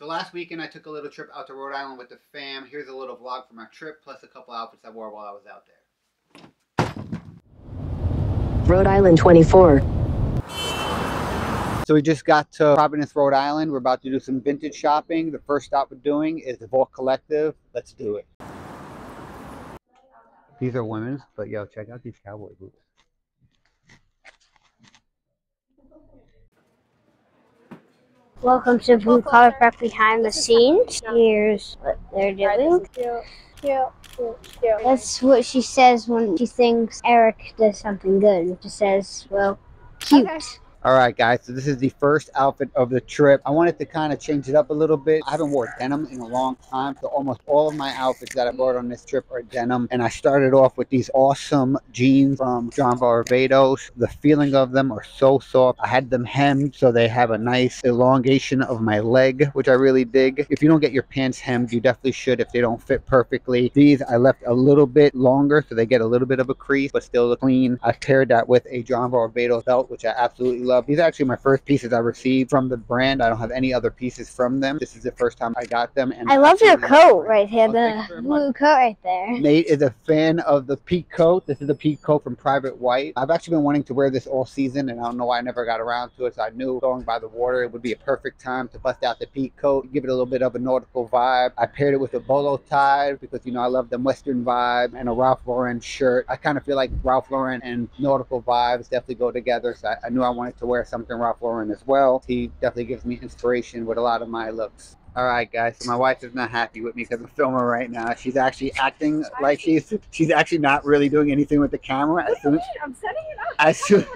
So last weekend I took a little trip out to Rhode Island with the fam. Here's a little vlog from our trip, plus a couple outfits I wore while I was out there. Rhode Island 24. So we just got to Providence, Rhode Island. We're about to do some vintage shopping. The first stop we're doing is the Vault Collective. Let's do it. These are women's, but yo, check out these cowboy boots. Welcome to Blue Collar Prep Behind the Scenes. Here's what they're doing. That's what she says when she thinks Eric does something good. She says, well, cute. All right, guys. So this is the first outfit of the trip. I wanted to kind of change it up a little bit. I haven't worn denim in a long time, so almost all of my outfits that I bought on this trip are denim. And I started off with these awesome jeans from John Varvatos. The feeling of them are so soft. I had them hemmed, so they have a nice elongation of my leg, which I really dig. If you don't get your pants hemmed, you definitely should if they don't fit perfectly. These I left a little bit longer, so they get a little bit of a crease, but still look clean. I paired that with a John Varvatos belt, which I absolutely love. These are actually my first pieces I received from the brand. I don't have any other pieces from them. This is the first time I got them. And I love your coat right here, Oh, the blue coat right there. Nate is a fan of the peak coat. This is the peak coat from Private White. I've actually been wanting to wear this all season, and I don't know why I never got around to it. So I knew going by the water, it would be a perfect time to bust out the peak coat, give it a little bit of a nautical vibe. I paired it with a bolo tie because you know I love the Western vibe and a Ralph Lauren shirt. I kind of feel like Ralph Lauren and nautical vibes definitely go together. So I, I knew I wanted to wear something Ralph Lauren as well. He definitely gives me inspiration with a lot of my looks. All right, guys. So my wife is not happy with me because I'm filming right now. She's actually acting like she's she's actually not really doing anything with the camera. As soon I'm setting it up. as soon,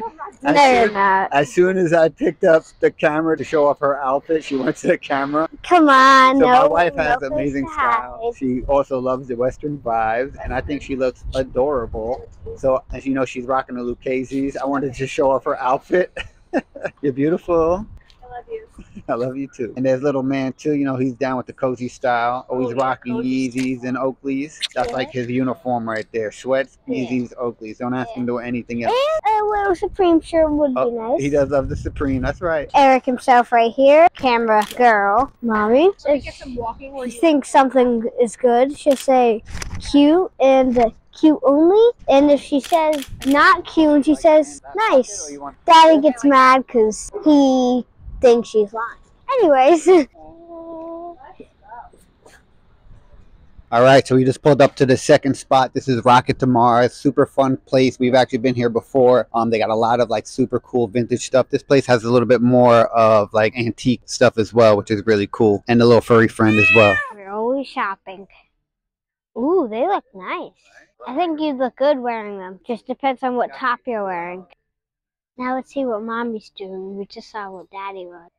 No, as you're soon, not. as soon as I picked up the camera to show off her outfit, she went to the camera. Come on, So no. my wife has place amazing style. hide. She also loves the Western vibes, and I think she looks adorable. So as you know, she's rocking the Lucchese's. I wanted to show off her outfit. You're beautiful. I love you. I love you too. And there's little man too. You know, he's down with the cozy style. Always Oh, rocking cozy. Yeezys and Oakleys. That's Yeah. like his uniform right there. Sweats, Yeah. Yeezys, Oakleys. Don't ask him to do anything else. And a little Supreme shirt would be Oh, nice. he does love the Supreme. That's right. Eric himself right here. Camera girl. Mommy. Let me If get some walking where you thinks something is good, she'll say cute and cute only. And if she says not cute, and she says nice. Daddy gets mad because he thinks she's lying. Anyways. All right, so we just pulled up to the second spot. This is Rocket to Mars, super fun place. We've actually been here before. Um, they got a lot of like super cool vintage stuff. This place has a little bit more of like antique stuff as well, which is really cool, and a little furry friend as well. We're always shopping. Ooh, they look nice. I think you'd look good wearing them. Just depends on what top you're wearing. Now let's see what mommy's doing. We just saw what daddy was.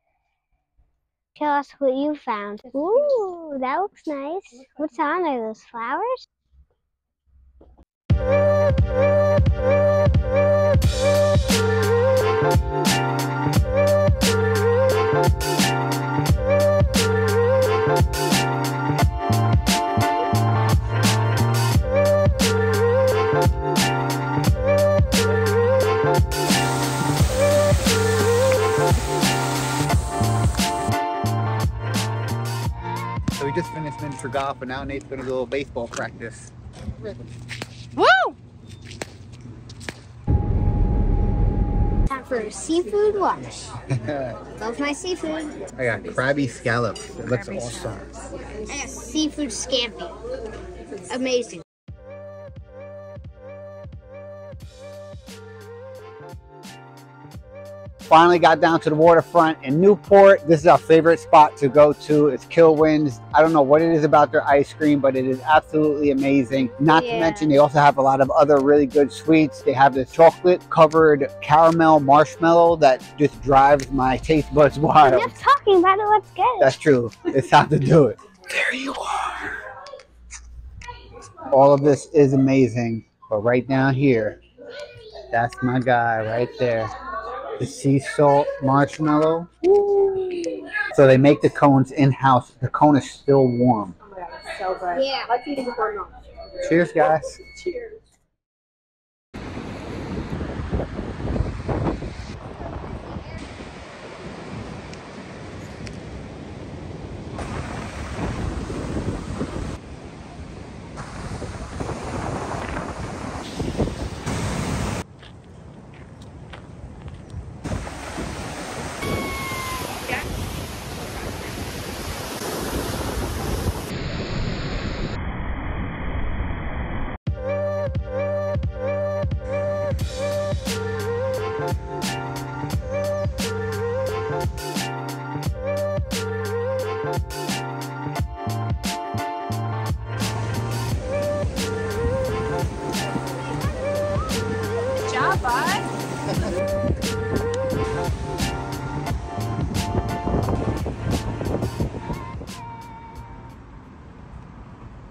Tell us what you found. Ooh, that looks nice. What's on? Are those flowers? So we just finished golf, and now Nate's gonna do a little baseball practice. Woo! Time for seafood watch. Love my seafood. I got crabby scallops. It looks awesome. I got seafood scampi. Amazing. Finally got down to the waterfront in Newport. This is our favorite spot to go to. It's Kilwins. I don't know what it is about their ice cream, but it is absolutely amazing. Not to mention, they also have a lot of other really good sweets. They have this chocolate covered caramel marshmallow that just drives my taste buds wild. Enough talking about it. Let's get it. That's true. It's time to do it. There you are. All of this is amazing, but right down here, that's my guy right there. The sea salt marshmallow. So they make the cones in house. The cone is still warm. Oh my god, it's so good. Yeah. Let's eat it before. Cheers, guys. Cheers.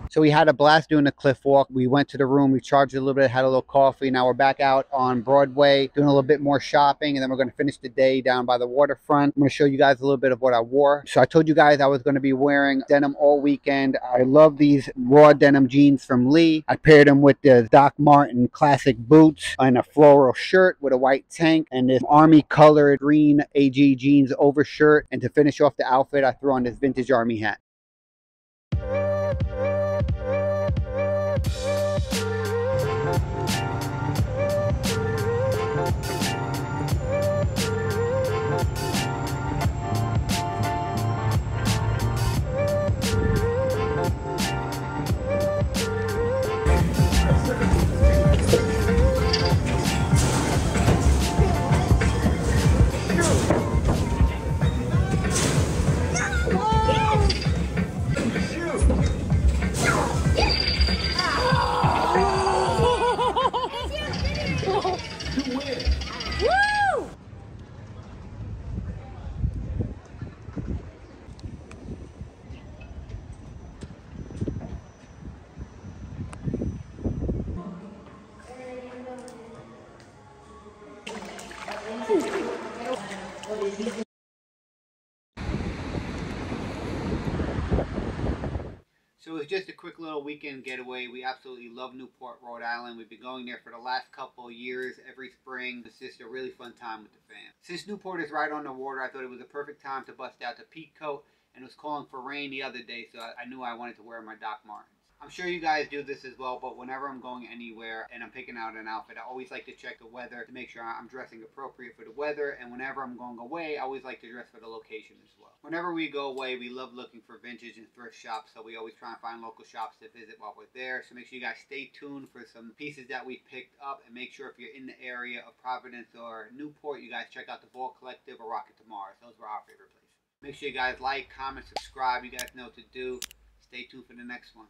So we had a blast doing the cliff walk. We went to the room, we charged a little bit, had a little coffee. Now we're back out on Broadway doing a little bit more shopping, and then we're going to finish the day down by the waterfront. I'm going to show you guys a little bit of what I wore. So I told you guys I was going to be wearing denim all weekend. I love these raw denim jeans from Lee. I paired them with the Doc Marten classic boots and a floral shirt with a white tank and this army colored green AG jeans overshirt. And to finish off the outfit, I threw on this vintage army hat. Was just a quick little weekend getaway. We absolutely love Newport, Rhode Island. We've been going there for the last couple years every spring. It's just a really fun time with the fam. Since Newport is right on the water, I thought it was a perfect time to bust out the peak coat. And it was calling for rain the other day, so I I knew I wanted to wear my Doc Martens. I'm sure you guys do this as well, but whenever I'm going anywhere and I'm picking out an outfit, I always like to check the weather to make sure I'm dressing appropriate for the weather. And whenever I'm going away, I always like to dress for the location as well. Whenever we go away, we love looking for vintage and thrift shops, so we always try and find local shops to visit while we're there. So make sure you guys stay tuned for some pieces that we picked up, and make sure if you're in the area of Providence or Newport, you guys check out the Vault Collective or Rocket to Mars. Those were our favorite places. Make sure you guys like, comment, subscribe. You guys know what to do. Stay tuned for the next one.